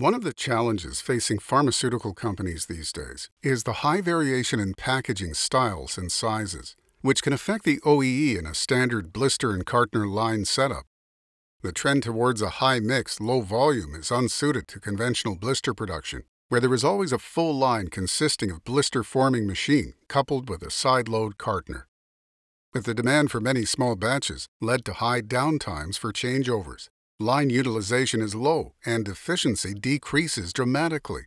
One of the challenges facing pharmaceutical companies these days is the high variation in packaging styles and sizes, which can affect the OEE in a standard blister and cartoner line setup. The trend towards a high mix, low volume is unsuited to conventional blister production, where there is always a full line consisting of blister forming machine coupled with a side load cartoner. But the demand for many small batches led to high downtimes for changeovers, line utilization is low and efficiency decreases dramatically.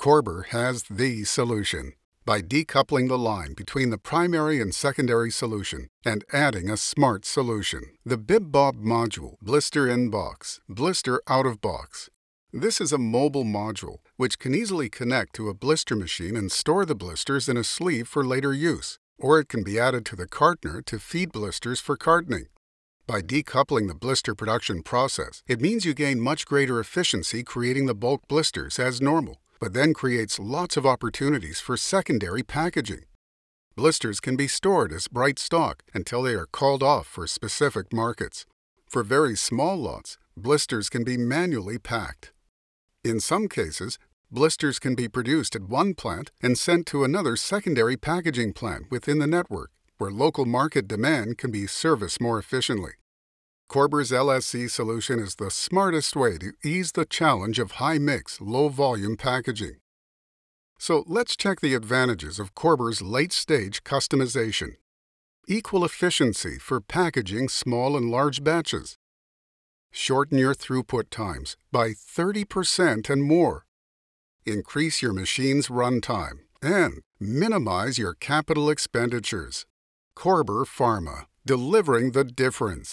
Körber has the solution by decoupling the line between the primary and secondary solution and adding a smart solution. The BibBob module, blister in box, blister out of box. This is a mobile module which can easily connect to a blister machine and store the blisters in a sleeve for later use, or it can be added to the cartoner to feed blisters for cartoning. By decoupling the blister production process, it means you gain much greater efficiency creating the bulk blisters as normal, but then creates lots of opportunities for secondary packaging. Blisters can be stored as bright stock until they are called off for specific markets. For very small lots, blisters can be manually packed. In some cases, blisters can be produced at one plant and sent to another secondary packaging plant within the network where local market demand can be serviced more efficiently. Körber's LSC solution is the smartest way to ease the challenge of high mix, low volume packaging. So let's check the advantages of Körber's late stage customization. Equal efficiency for packaging small and large batches. Shorten your throughput times by 30% and more. Increase your machine's runtime and minimize your capital expenditures. Körber Pharma, delivering the difference.